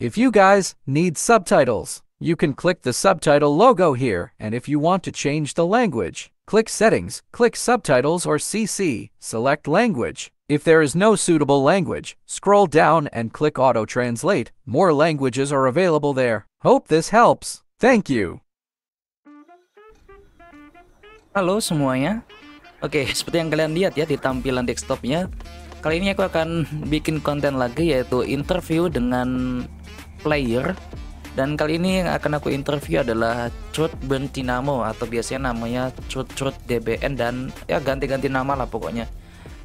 If you guys need subtitles, you can click the subtitle logo here, and if you want to change the language, click Settings, click Subtitles or CC, select Language. If there is no suitable language, scroll down and click Auto Translate. More languages are available there. Hope this helps. Thank you. Halo semuanya. Oke, seperti yang kalian lihat ya di tampilan desktopnya. Kali ini aku akan bikin konten lagi yaitu interview dengan player. Dan kali ini yang akan aku interview adalah Truth Bentinamo atau biasanya namanya Truth Truth DBN dan ya ganti-ganti nama lah pokoknya.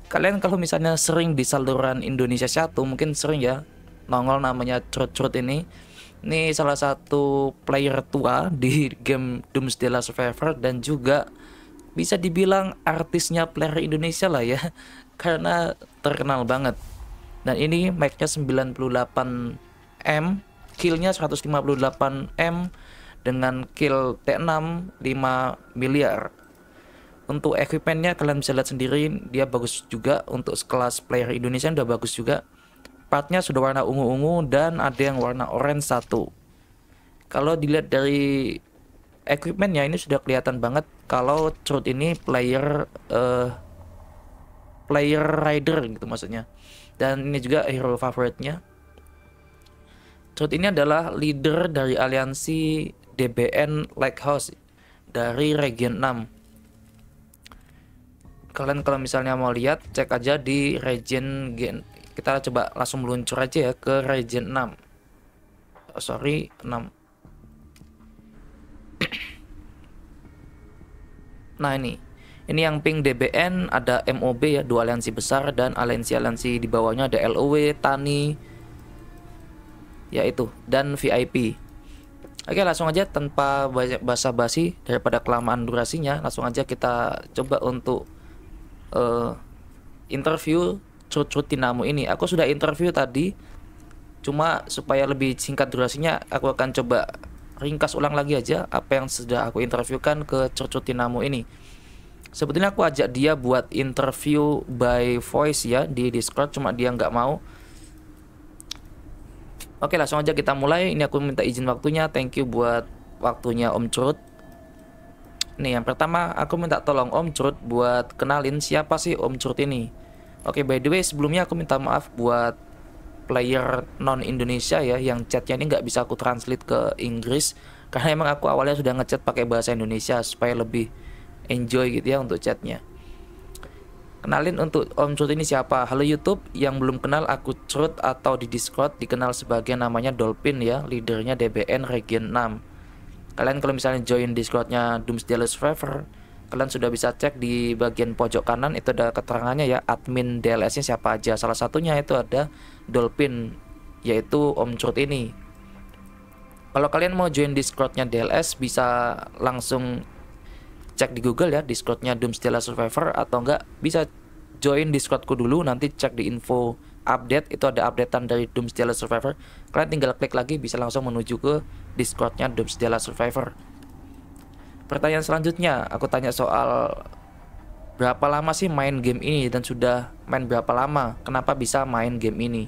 Kalian kalau misalnya sering di saluran Indonesia satu mungkin sering ya nongol namanya Truth Truth ini. Ini salah satu player tua di game Doomsday Survivor dan juga bisa dibilang artisnya player Indonesia lah ya karena terkenal banget dan ini mic-nya 98M killnya 158M dengan kill T6 5 miliar. Untuk equipmentnya kalian bisa lihat sendiri dia bagus juga. Untuk sekelas player Indonesia udah bagus juga. Partnya sudah warna ungu-ungu dan ada yang warna orange satu. Kalau dilihat dari equipmentnya ini sudah kelihatan banget kalau Truth ini player uh, player rider gitu maksudnya. Dan ini juga hero favoritnya Truth ini adalah leader dari aliansi DBN Lighthouse dari region 6 kalian kalau misalnya mau lihat cek aja di region gen kita coba langsung meluncur aja ya ke region 6 oh, sorry 6 Nah ini, ini yang ping DBN ada MOB ya, dua aliansi besar dan aliansi-aliansi di bawahnya ada LOW, Tani, ya itu dan VIP. Oke langsung aja tanpa banyak basa-basi daripada kelamaan durasinya, langsung aja kita coba untuk uh, interview Tinamo ini. Aku sudah interview tadi, cuma supaya lebih singkat durasinya, aku akan coba ringkas ulang lagi aja apa yang sudah aku interviewkan ke Tinamo ini. Sebetulnya aku ajak dia buat interview by voice ya di Discord, cuma dia nggak mau. Oke langsung aja kita mulai. Ini aku minta izin waktunya. Thank you buat waktunya Om Curut. Nih yang pertama aku minta tolong Om Curut buat kenalin siapa sih Om Curut ini. Oke by the way sebelumnya aku minta maaf buat player non Indonesia ya yang chatnya ini nggak bisa aku translate ke Inggris karena emang aku awalnya sudah ngechat pakai bahasa Indonesia supaya lebih enjoy gitu ya untuk chatnya. Kenalin untuk Om Crut ini siapa? Halo YouTube, yang belum kenal aku Crut atau di Discord dikenal sebagai namanya Dolphin ya, leadernya DBN Region 6. Kalian kalau misalnya join Discordnya Doomsday Forever, kalian sudah bisa cek di bagian pojok kanan itu ada keterangannya ya admin DLS-nya siapa aja. Salah satunya itu ada Dolphin yaitu Om Curut ini. Kalau kalian mau join Discord-nya DLS bisa langsung cek di Google ya Discord-nya Doomsday Survivor atau enggak bisa join Discordku dulu nanti cek di info update itu ada updatean dari Doomsday Survivor. Kalian tinggal klik lagi bisa langsung menuju ke Discord-nya Doomsday Survivor. Pertanyaan selanjutnya, aku tanya soal berapa lama sih main game ini dan sudah main berapa lama? Kenapa bisa main game ini?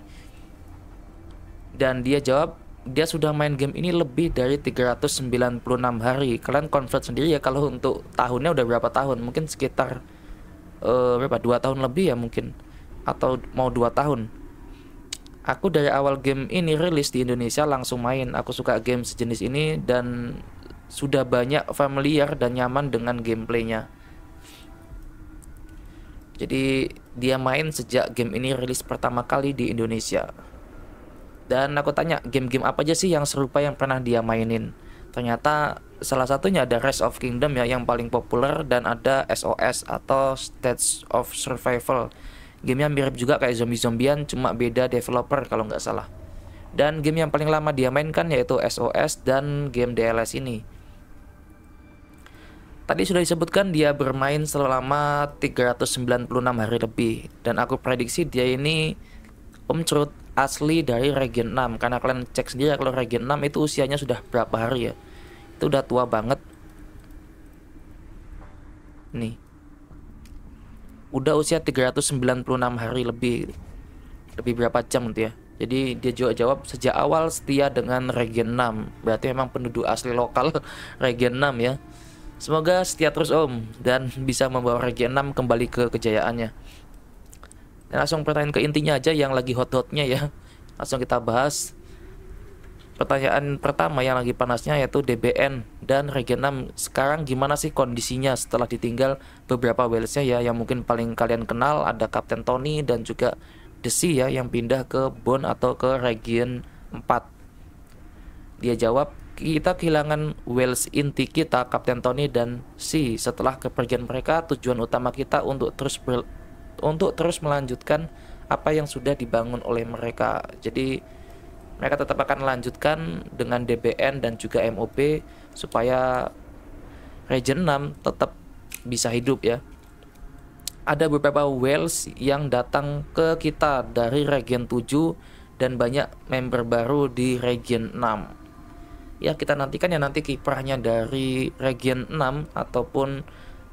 Dan dia jawab, dia sudah main game ini lebih dari 396 hari. Kalian convert sendiri ya kalau untuk tahunnya udah berapa tahun? Mungkin sekitar uh, berapa? Dua tahun lebih ya mungkin atau mau dua tahun. Aku dari awal game ini rilis di Indonesia langsung main. Aku suka game sejenis ini dan sudah banyak familiar dan nyaman dengan gameplaynya. Jadi dia main sejak game ini rilis pertama kali di Indonesia. Dan aku tanya game-game apa aja sih yang serupa yang pernah dia mainin. Ternyata salah satunya ada Rise of Kingdom ya yang paling populer dan ada SOS atau Stage of Survival. Gamenya mirip juga kayak zombie-zombian cuma beda developer kalau nggak salah. Dan game yang paling lama dia mainkan yaitu SOS dan game DLS ini. Tadi sudah disebutkan dia bermain selama 396 hari lebih dan aku prediksi dia ini Om Crut asli dari region 6 karena kalian cek sendiri kalau region 6 itu usianya sudah berapa hari ya. Itu udah tua banget. Nih. Udah usia 396 hari lebih. Lebih berapa jam gitu ya. Jadi dia juga jawab sejak awal setia dengan Regen 6. Berarti memang penduduk asli lokal Regen 6 ya. Semoga setia terus Om dan bisa membawa Regen 6 kembali ke kejayaannya. Langsung pertanyaan ke intinya aja yang lagi hot-hotnya ya. Langsung kita bahas. Pertanyaan pertama yang lagi panasnya yaitu DBN dan Regen 6 sekarang gimana sih kondisinya setelah ditinggal beberapa whalesnya ya yang mungkin paling kalian kenal ada Kapten Tony dan juga Desi ya yang pindah ke Bon atau ke Region 4. Dia jawab, kita kehilangan Wales inti kita, Kapten Tony dan Si. Setelah kepergian mereka, tujuan utama kita untuk terus untuk terus melanjutkan apa yang sudah dibangun oleh mereka. Jadi mereka tetap akan melanjutkan dengan DBN dan juga MOB supaya Region 6 tetap bisa hidup ya ada beberapa whales yang datang ke kita dari region 7 dan banyak member baru di region 6 ya kita nantikan ya nanti kiprahnya dari region 6 ataupun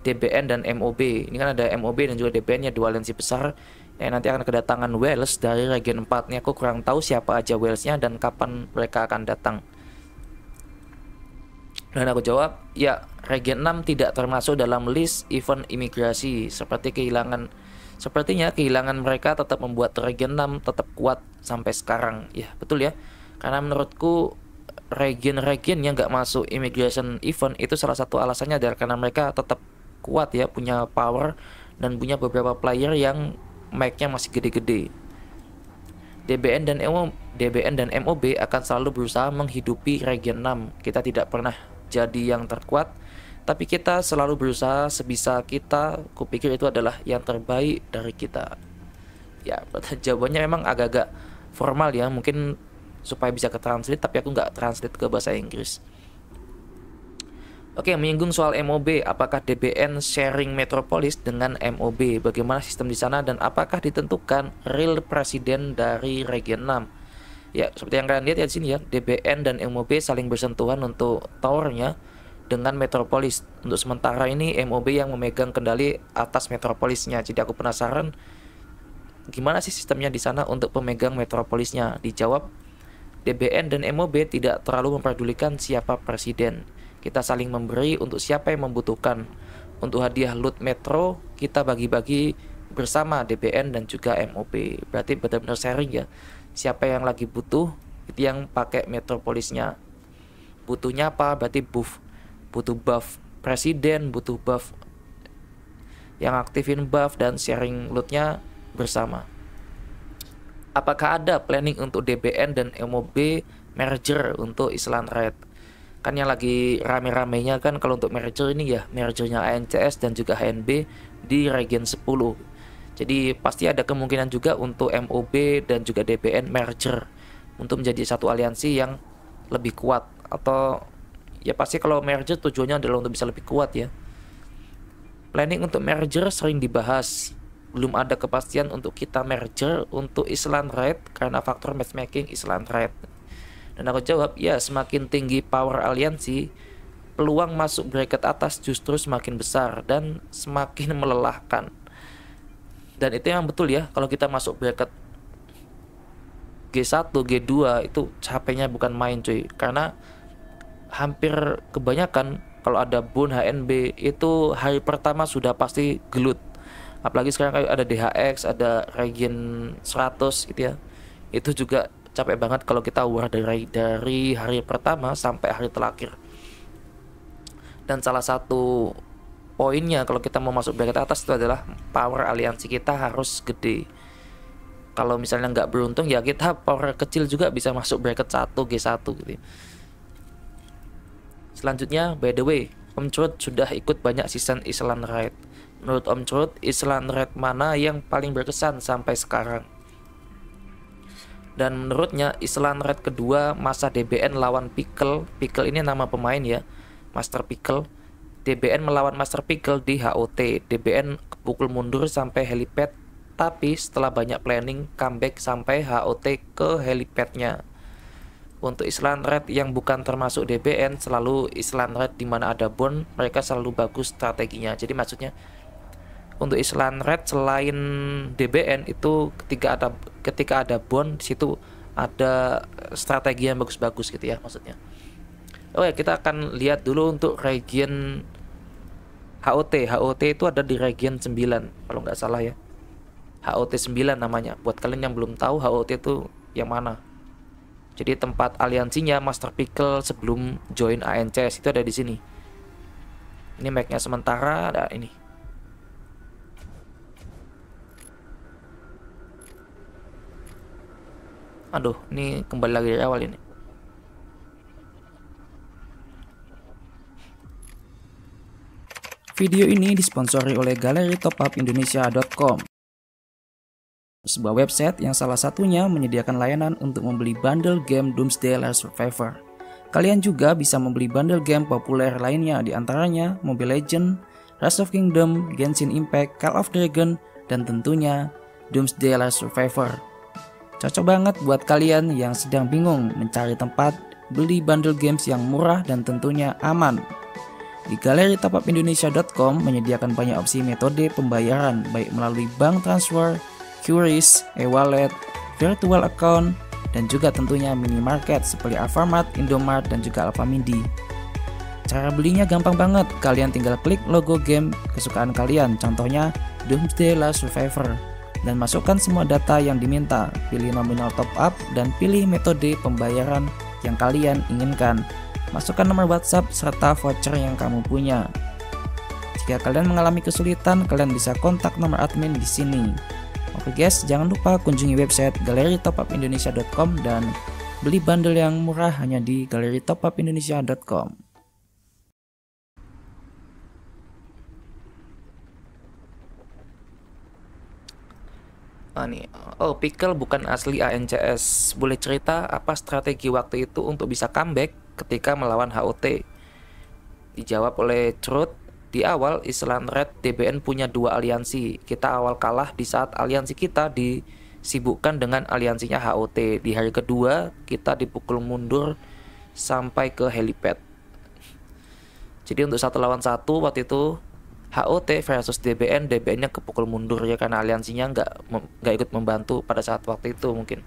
DBN dan MOB ini kan ada MOB dan juga DBN ya dua lensi besar. Yang nanti akan kedatangan whales dari region 4 ini aku kurang tahu siapa aja whalesnya dan kapan mereka akan datang. Dan aku jawab, ya Region 6 tidak termasuk dalam list event imigrasi. Seperti kehilangan Sepertinya kehilangan mereka tetap membuat Region 6 tetap kuat sampai sekarang. Ya, betul ya. Karena menurutku region-region yang nggak masuk immigration event itu salah satu alasannya adalah karena mereka tetap kuat ya, punya power dan punya beberapa player yang mic-nya masih gede-gede. DBN dan MO, DBN dan MOB akan selalu berusaha menghidupi region 6. Kita tidak pernah jadi yang terkuat tapi kita selalu berusaha sebisa kita kupikir itu adalah yang terbaik dari kita ya jawabannya memang agak-agak formal ya mungkin supaya bisa ke translate tapi aku nggak translate ke bahasa Inggris Oke, menyinggung soal MOB, apakah DBN sharing metropolis dengan MOB? Bagaimana sistem di sana dan apakah ditentukan real presiden dari region 6? Ya, seperti yang kalian lihat ya di sini ya, DBN dan MOB saling bersentuhan untuk towernya dengan Metropolis. Untuk sementara ini MOB yang memegang kendali atas Metropolisnya. Jadi aku penasaran gimana sih sistemnya di sana untuk pemegang Metropolisnya? Dijawab DBN dan MOB tidak terlalu memperdulikan siapa presiden. Kita saling memberi untuk siapa yang membutuhkan. Untuk hadiah loot metro, kita bagi-bagi bersama DBN dan juga MOB. Berarti benar-benar sharing ya. Siapa yang lagi butuh itu yang pakai metropolisnya. Butuhnya apa? Berarti buff. Butuh buff presiden butuh buff yang aktifin buff dan sharing lootnya bersama. Apakah ada planning untuk DBN dan MOB merger untuk Island Red kan yang lagi rame-ramenya kan kalau untuk merger ini ya mergernya ANCS dan juga HNB di region 10 jadi pasti ada kemungkinan juga untuk MOB dan juga DBN merger untuk menjadi satu aliansi yang lebih kuat atau ya pasti kalau merger tujuannya adalah untuk bisa lebih kuat ya. Planning untuk merger sering dibahas. Belum ada kepastian untuk kita merger untuk Island Red karena faktor matchmaking Island Red. Dan aku jawab, ya semakin tinggi power aliansi, peluang masuk bracket atas justru semakin besar dan semakin melelahkan. Dan itu yang betul ya kalau kita masuk bracket G1, G2 itu capeknya bukan main cuy. Karena hampir kebanyakan kalau ada bun HNB itu hari pertama sudah pasti gelut. Apalagi sekarang ada DHX ada Regen 100 gitu ya. Itu juga capek banget kalau kita war dari dari hari pertama sampai hari terakhir. Dan salah satu poinnya kalau kita mau masuk bracket atas itu adalah power aliansi kita harus gede. Kalau misalnya nggak beruntung ya kita power kecil juga bisa masuk bracket 1 G1 gitu ya. selanjutnya by the way Om Curut sudah ikut banyak season Island Ride menurut Om Curut Island Ride mana yang paling berkesan sampai sekarang dan menurutnya Island Ride kedua masa DBN lawan Pickle Pickle ini nama pemain ya Master Pickle DBN melawan Master Pickle di HOT. DBN pukul mundur sampai helipad, tapi setelah banyak planning comeback sampai HOT ke helipadnya. Untuk Island Red yang bukan termasuk DBN, selalu Island Red di mana ada bond, mereka selalu bagus strateginya. Jadi maksudnya untuk Island Red selain DBN itu ketika ada ketika ada bond di situ ada strategi yang bagus-bagus gitu ya maksudnya. Ya kita akan lihat dulu untuk region HOT HOT itu ada di region 9 kalau nggak salah ya. HOT 9 namanya. Buat kalian yang belum tahu HOT itu yang mana? Jadi tempat aliansinya Master Pickle sebelum join ANCS itu ada di sini. Ini mapnya sementara ada ini Aduh, ini kembali lagi dari awal ini. Video ini disponsori oleh galeri topupindonesia.com sebuah website yang salah satunya menyediakan layanan untuk membeli bundle game Doomsday Lair Survivor. Kalian juga bisa membeli bundle game populer lainnya di antaranya Mobile Legend, Rise of Kingdom, Genshin Impact, Call of Dragon, dan tentunya Doomsday Lair Survivor. Cocok banget buat kalian yang sedang bingung mencari tempat beli bundle games yang murah dan tentunya aman. Di galeri topupindonesia.com menyediakan banyak opsi metode pembayaran baik melalui bank transfer, QRIS, e-wallet, virtual account, dan juga tentunya minimarket seperti Alfamart, Indomart, dan juga Alfamidi. Cara belinya gampang banget, kalian tinggal klik logo game kesukaan kalian, contohnya Doomsday Last Survivor, dan masukkan semua data yang diminta, pilih nominal top up, dan pilih metode pembayaran yang kalian inginkan. Masukkan nomor WhatsApp serta voucher yang kamu punya. Jika kalian mengalami kesulitan, kalian bisa kontak nomor admin di sini. Oke guys, jangan lupa kunjungi website galeri topupindonesia.com dan beli bundle yang murah hanya di galeri Ah nih, oh Pickle bukan asli ANCS. Boleh cerita apa strategi waktu itu untuk bisa comeback ketika melawan HOT? Dijawab oleh Truth, di awal Island Red DBN punya dua aliansi. Kita awal kalah di saat aliansi kita disibukkan dengan aliansinya HOT. Di hari kedua kita dipukul mundur sampai ke helipad. Jadi untuk satu lawan satu waktu itu HOT versus DBN, DBN-nya kepukul mundur ya karena aliansinya nggak nggak ikut membantu pada saat waktu itu mungkin.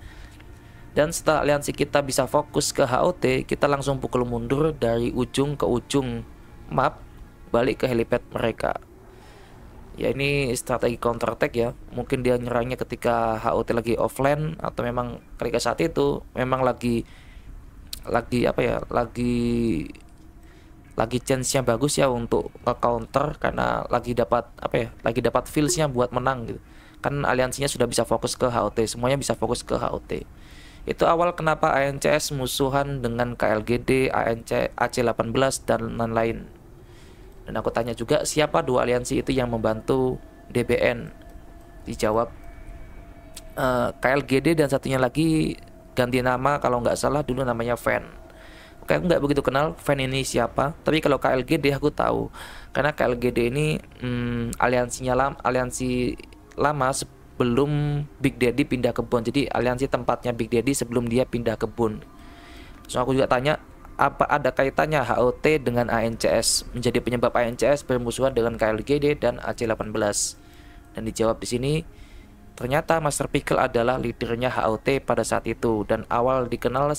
Dan setelah aliansi kita bisa fokus ke HOT, kita langsung pukul mundur dari ujung ke ujung map balik ke helipad mereka. Ya ini strategi counter attack ya. Mungkin dia nyerangnya ketika HOT lagi offline atau memang ketika saat itu memang lagi lagi apa ya? Lagi lagi chance-nya bagus ya untuk ke counter karena lagi dapat apa ya lagi dapat feels-nya buat menang gitu. Kan aliansinya sudah bisa fokus ke HOT semuanya bisa fokus ke HOT itu awal kenapa ANCS musuhan dengan KLGD, ANC, AC18 dan lain-lain. Dan aku tanya juga siapa dua aliansi itu yang membantu DBN dijawab uh, eh, KLGD dan satunya lagi ganti nama kalau nggak salah dulu namanya Fan kayak nggak begitu kenal fan ini siapa. Tapi kalau KLGD aku tahu. Karena KLGD ini hmm, aliansinya lam aliansi lama sebelum Big Daddy pindah ke Bon jadi aliansi tempatnya Big Daddy sebelum dia pindah ke Bon so aku juga tanya apa ada kaitannya HOT dengan ANCS menjadi penyebab ANCS bermusuhan dengan KLGD dan AC18 dan dijawab di sini Ternyata Master Pickle adalah leadernya HOT pada saat itu. Dan awal dikenal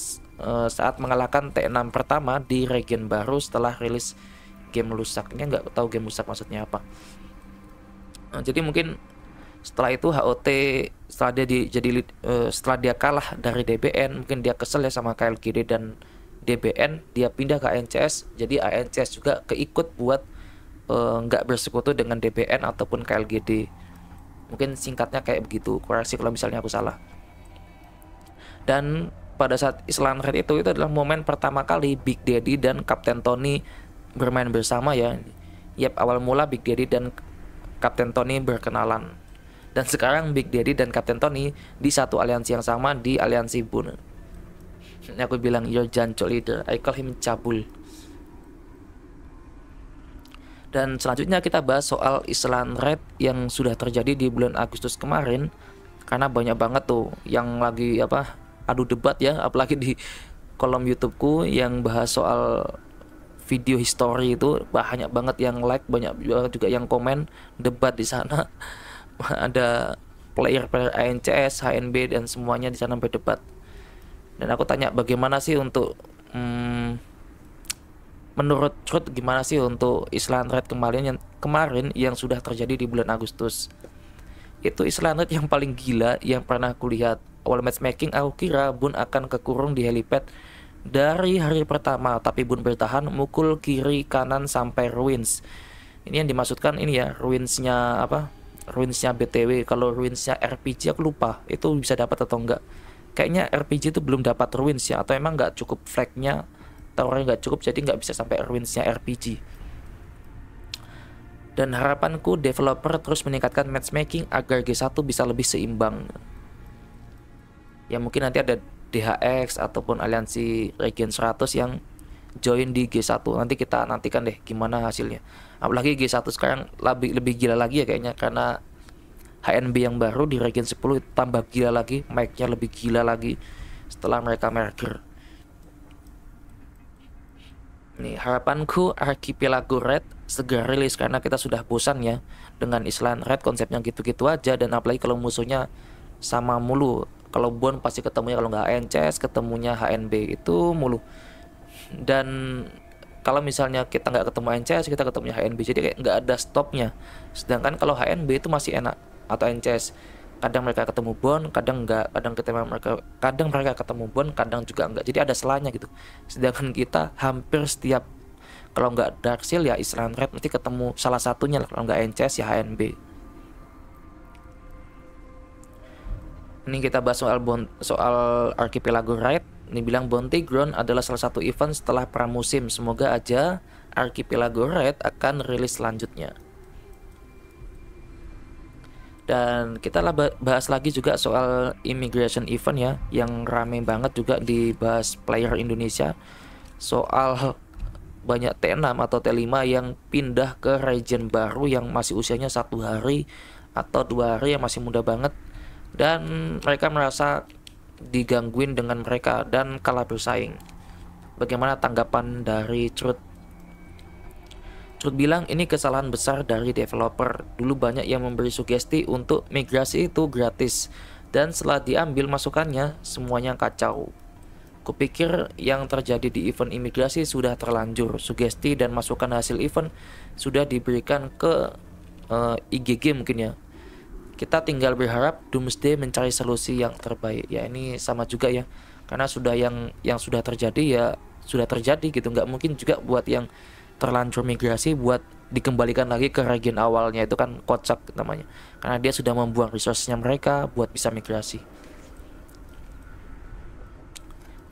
saat mengalahkan T6 pertama di region baru setelah rilis game lusak. Ini nggak tahu game lusak maksudnya apa. Nah, jadi mungkin setelah itu HOT setelah dia di, jadi uh, setelah dia kalah dari DBN mungkin dia kesel ya sama KLGD dan DBN dia pindah ke ANCS jadi ANCS juga keikut buat uh, nggak bersekutu dengan DBN ataupun KLGD mungkin singkatnya kayak begitu koreksi kalau misalnya aku salah dan pada saat Island Red itu itu adalah momen pertama kali Big Daddy dan Kapten Tony bermain bersama ya. Yap awal mula Big Daddy dan Kapten Tony berkenalan. Dan sekarang Big Daddy dan Kapten Tony di satu aliansi yang sama di aliansi Bun. Aku bilang your Jancho leader I call him Cabul dan selanjutnya kita bahas soal Island Red yang sudah terjadi di bulan Agustus kemarin karena banyak banget tuh yang lagi apa adu debat ya apalagi di kolom YouTubeku yang bahas soal video history itu banyak banget yang like banyak juga yang komen debat di sana. Ada player player ANCS HNB dan semuanya di sana berdebat dan aku tanya bagaimana sih untuk hmm, menurut Truth gimana sih untuk Island Red kemarin yang kemarin yang sudah terjadi di bulan Agustus? Itu Island Red yang paling gila yang pernah aku lihat awal matchmaking aku kira Bun akan kekurung di helipad dari hari pertama tapi Bun bertahan mukul kiri kanan sampai ruins. Ini yang dimaksudkan ini ya ruinsnya apa? Ruinsnya BTW kalau ruinsnya RPG aku lupa itu bisa dapat atau enggak. Kayaknya RPG itu belum dapat ruins ya atau emang nggak cukup flagnya towernya nggak cukup jadi nggak bisa sampai ruinsnya RPG dan harapanku developer terus meningkatkan matchmaking agar G1 bisa lebih seimbang ya mungkin nanti ada DHX ataupun aliansi Region 100 yang join di G1 nanti kita nantikan deh gimana hasilnya. Apalagi G1 sekarang lebih lebih gila lagi ya kayaknya karena HNB yang baru di Region 10 tambah gila lagi mic-nya lebih gila lagi setelah mereka merger. Nih, harapanku Archipelago Red segera rilis karena kita sudah bosan ya dengan Island Red konsepnya gitu-gitu aja dan apalagi kalau musuhnya sama mulu. Kalau Bon pasti ketemunya kalau nggak NCS ketemunya HNB itu mulu. Dan kalau misalnya kita nggak ketemu NCS kita ketemunya HNB jadi kayak nggak ada stopnya. Sedangkan kalau HNB itu masih enak atau NCS kadang mereka ketemu Bon, kadang enggak, kadang ketemu mereka kadang mereka ketemu Bon, kadang juga enggak. Jadi ada selanya gitu. Sedangkan kita hampir setiap kalau enggak Dark Seal ya Island Red nanti ketemu salah satunya lah kalau enggak NCS ya HNB. Ini kita bahas soal bon, soal Archipelago Ride. Ini bilang Bounty Ground adalah salah satu event setelah pramusim. Semoga aja Archipelago Ride akan rilis selanjutnya. Dan kita bahas lagi juga soal immigration event ya Yang rame banget juga dibahas player Indonesia Soal banyak T6 atau T5 yang pindah ke region baru yang masih usianya satu hari atau dua hari yang masih muda banget dan mereka merasa digangguin dengan mereka dan kalah bersaing. Bagaimana tanggapan dari Truth Truth bilang ini kesalahan besar dari developer. Dulu banyak yang memberi sugesti untuk migrasi itu gratis. Dan setelah diambil masukannya, semuanya kacau. Kupikir yang terjadi di event imigrasi sudah terlanjur. Sugesti dan masukan hasil event sudah diberikan ke uh, eh, IGG mungkin ya. Kita tinggal berharap Doomsday mencari solusi yang terbaik. Ya ini sama juga ya. Karena sudah yang yang sudah terjadi ya sudah terjadi gitu. Nggak mungkin juga buat yang terlanjur migrasi buat dikembalikan lagi ke region awalnya itu kan kocak namanya karena dia sudah membuang resource-nya mereka buat bisa migrasi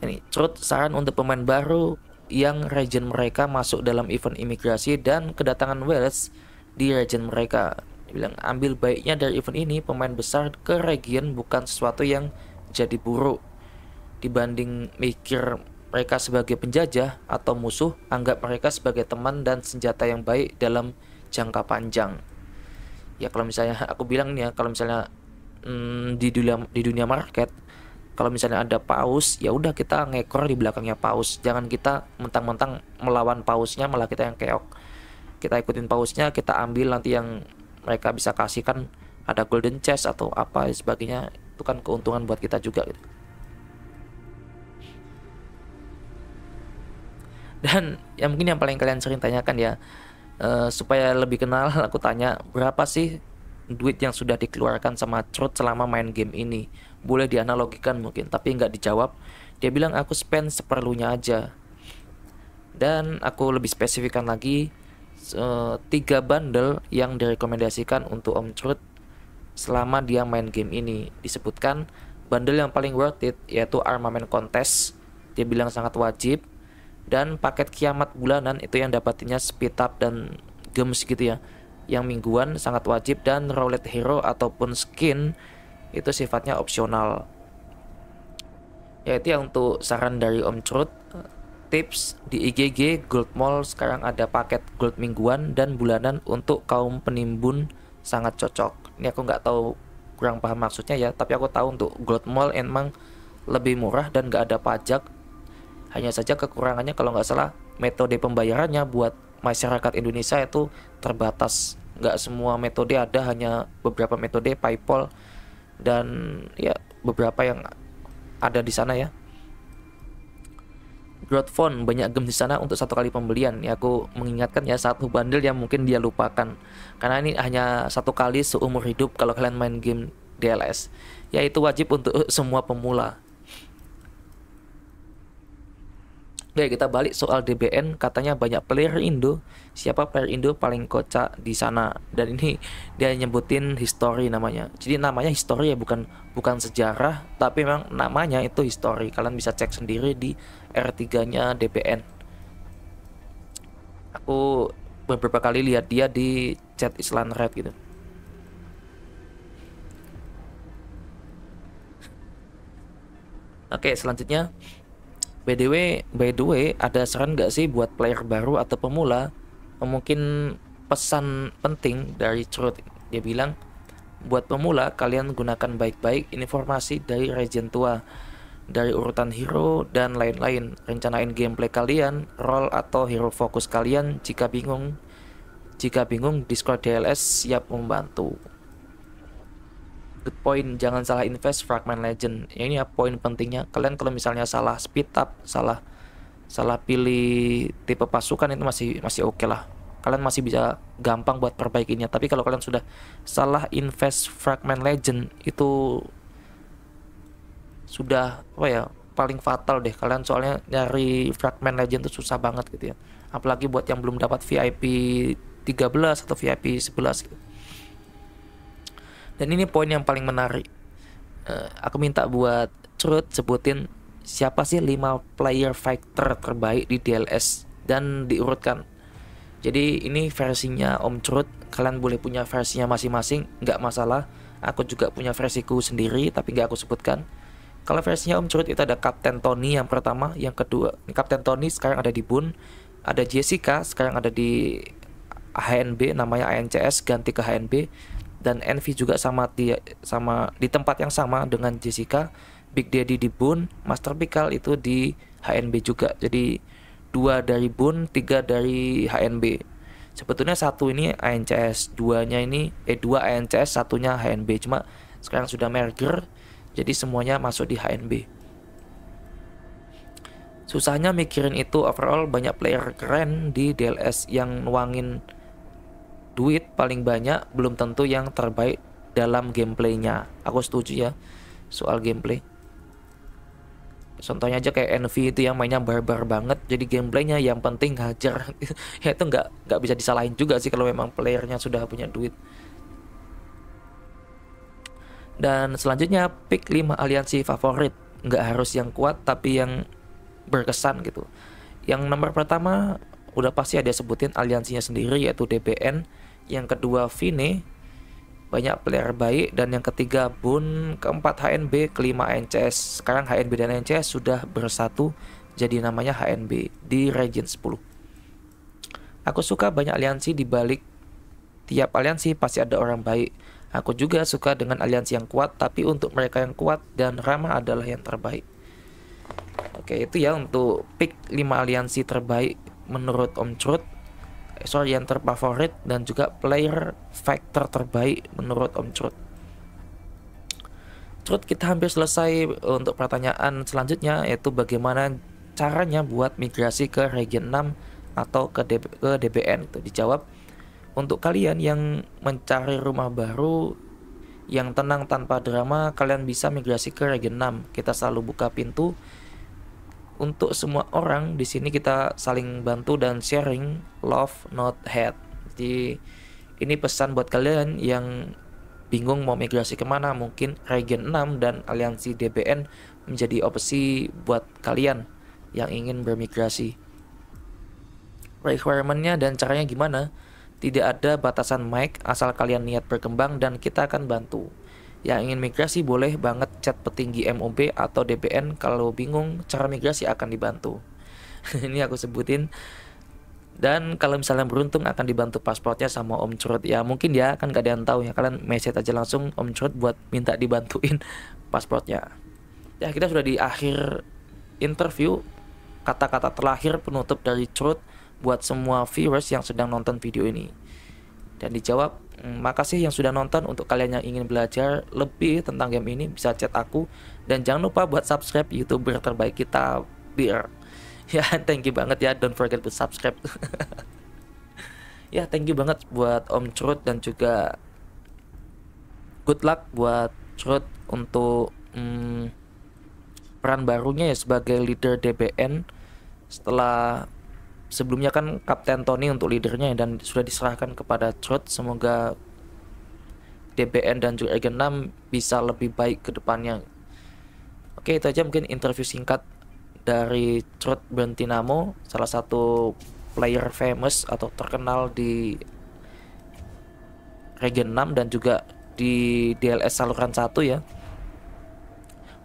ini truth saran untuk pemain baru yang region mereka masuk dalam event imigrasi dan kedatangan Wales di region mereka bilang ambil baiknya dari event ini pemain besar ke region bukan sesuatu yang jadi buruk dibanding mikir mereka sebagai penjajah atau musuh, anggap mereka sebagai teman dan senjata yang baik dalam jangka panjang. Ya kalau misalnya aku bilang nih ya, kalau misalnya hmm, di dunia di dunia market, kalau misalnya ada paus, ya udah kita ngekor di belakangnya paus. Jangan kita mentang-mentang melawan pausnya, malah kita yang keok. Kita ikutin pausnya, kita ambil nanti yang mereka bisa kasihkan ada golden chest atau apa sebagainya itu kan keuntungan buat kita juga gitu. dan yang mungkin yang paling kalian sering tanyakan ya uh, supaya lebih kenal aku tanya berapa sih duit yang sudah dikeluarkan sama Truth selama main game ini? Boleh dianalogikan mungkin tapi nggak dijawab. Dia bilang aku spend seperlunya aja. Dan aku lebih spesifikkan lagi uh, tiga bundle yang direkomendasikan untuk Om Truth selama dia main game ini. Disebutkan bundle yang paling worth it yaitu armament contest. Dia bilang sangat wajib. Dan paket kiamat bulanan itu yang dapatnya speed up dan gems gitu ya. Yang mingguan sangat wajib dan roulette hero ataupun skin itu sifatnya opsional. Yaitu yang untuk saran dari Om Truth tips di IGG Gold Mall sekarang ada paket gold mingguan dan bulanan untuk kaum penimbun sangat cocok ini aku nggak tahu kurang paham maksudnya ya tapi aku tahu untuk Gold Mall emang lebih murah dan nggak ada pajak hanya saja kekurangannya kalau nggak salah metode pembayarannya buat masyarakat Indonesia itu terbatas. Nggak semua metode ada, hanya beberapa metode PayPal dan ya beberapa yang ada di sana ya. Growth Phone banyak game di sana untuk satu kali pembelian. Ya aku mengingatkan ya satu bundle yang mungkin dia lupakan. Karena ini hanya satu kali seumur hidup kalau kalian main game DLS yaitu wajib untuk semua pemula. Oke kita balik soal DBN katanya banyak player Indo. Siapa player Indo paling kocak di sana? Dan ini dia nyebutin history namanya. Jadi namanya history ya bukan bukan sejarah tapi memang namanya itu history. Kalian bisa cek sendiri di R3 nya DBN aku beberapa kali lihat dia di chat Island Red gitu Oke selanjutnya By the way, by the way, ada saran nggak sih buat player baru atau pemula? Mungkin pesan penting dari Truth. Dia bilang, buat pemula kalian gunakan baik-baik informasi dari region tua, dari urutan hero dan lain-lain. Rencanain gameplay kalian, role atau hero fokus kalian. Jika bingung, jika bingung Discord DLS siap membantu. Good point jangan salah invest fragment legend. Ya, ini ya poin pentingnya. Kalian kalau misalnya salah speed up salah salah pilih tipe pasukan itu masih masih oke okay lah. Kalian masih bisa gampang buat perbaikinya. Tapi kalau kalian sudah salah invest fragment legend itu sudah apa ya paling fatal deh kalian soalnya nyari fragment legend itu susah banget gitu ya apalagi buat yang belum dapat VIP 13 atau VIP 11 gitu dan ini poin yang paling menarik. Uh, aku minta buat Truth sebutin siapa sih 5 player fighter terbaik di DLS dan diurutkan. Jadi ini versinya Om Truth, kalian boleh punya versinya masing-masing, nggak masalah. Aku juga punya versiku sendiri, tapi nggak aku sebutkan. Kalau versinya Om Truth itu ada Kapten Tony yang pertama, yang kedua. Kapten Tony sekarang ada di Bun, ada Jessica sekarang ada di HNB namanya ANCS ganti ke HNB dan Envy juga sama di sama di tempat yang sama dengan Jessica. Big Daddy di Boon Master Pikal itu di HNB juga. Jadi dua dari Boon tiga dari HNB sebetulnya satu ini ANCS duanya ini eh dua ANCS satunya HNB cuma sekarang sudah merger jadi semuanya masuk di HNB susahnya mikirin itu overall banyak player keren di DLS yang nuangin duit paling banyak belum tentu yang terbaik dalam gameplaynya. Aku setuju ya soal gameplay. Contohnya aja kayak Envy itu yang mainnya barbar banget jadi gameplaynya yang penting hajar ya itu nggak nggak bisa disalahin juga sih kalau memang playernya sudah punya duit dan selanjutnya pick 5 aliansi favorit. Nggak harus yang kuat tapi yang berkesan gitu. Yang nomor pertama udah pasti ada sebutin aliansinya sendiri yaitu DBN yang kedua Vine banyak player baik. Dan yang ketiga Bun. Keempat HNB kelima NCS sekarang HNB dan NCS sudah bersatu. Jadi namanya HNB di region 10 aku suka banyak aliansi di balik tiap aliansi pasti ada orang baik aku juga suka dengan aliansi yang kuat tapi untuk mereka yang kuat dan ramah adalah yang terbaik. Oke itu ya untuk pick 5 aliansi terbaik menurut Om Trut sorry yang terfavorit dan juga player factor terbaik menurut Om Trut. Trut kita hampir selesai untuk pertanyaan selanjutnya yaitu bagaimana caranya buat migrasi ke region 6 atau ke, DB, ke DBN itu dijawab untuk kalian yang mencari rumah baru yang tenang tanpa drama kalian bisa migrasi ke region 6 kita selalu buka pintu. Untuk semua orang di sini kita saling bantu dan sharing love not hate. Jadi ini pesan buat kalian yang bingung mau migrasi ke mana. Mungkin region 6 dan aliansi DBN menjadi opsi buat kalian yang ingin bermigrasi. Requirementnya dan caranya gimana tidak ada batasan mic asal kalian niat berkembang dan kita akan bantu yang ingin migrasi boleh banget chat petinggi MOB atau DBN kalau bingung cara migrasi akan dibantu. Ini aku sebutin. Dan kalau misalnya beruntung akan dibantu pasportnya sama Om Curut ya mungkin ya kan gak ada yang tahu ya kalian message aja langsung Om Curut buat minta dibantuin pasportnya. Ya kita sudah di akhir interview kata-kata terakhir penutup dari Curut buat semua viewers yang sedang nonton video ini. Dan dijawab Hmm, makasih yang sudah nonton. Untuk kalian yang ingin belajar lebih tentang game ini bisa chat aku. Dan jangan lupa buat subscribe youtuber terbaik kita biar ya thank you banget ya. Don't forget to subscribe. Ya thank you banget buat Om Crut dan juga good luck buat Crut untuk hmm, peran barunya ya sebagai leader DBN setelah sebelumnya kan Kapten Tony untuk leadernya dan sudah diserahkan kepada Crut semoga DBN dan juga Regen 6 bisa lebih baik ke depannya. Oke itu aja mungkin interview singkat dari Trot Bentinamo salah satu player famous atau terkenal di Regen 6 dan juga di DLS saluran 1 ya.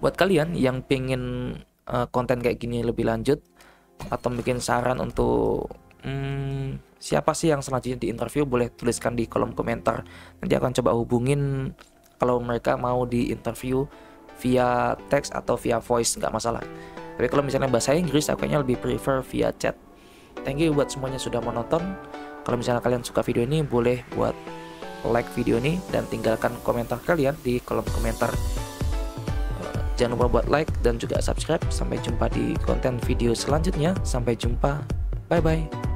Buat kalian yang pengen uh, konten kayak gini lebih lanjut atau bikin saran untuk hmm, siapa sih yang selanjutnya di interview boleh tuliskan di kolom komentar. Nanti akan coba hubungin kalau mereka mau di interview via teks atau via voice nggak masalah. Tapi kalau misalnya bahasa Inggris aku kayaknya lebih prefer via chat. Thank you buat semuanya sudah menonton kalau misalnya kalian suka video ini boleh buat like video ini dan tinggalkan komentar kalian di kolom komentar jangan lupa buat like dan juga subscribe. Sampai jumpa di konten video selanjutnya. Sampai jumpa. Bye bye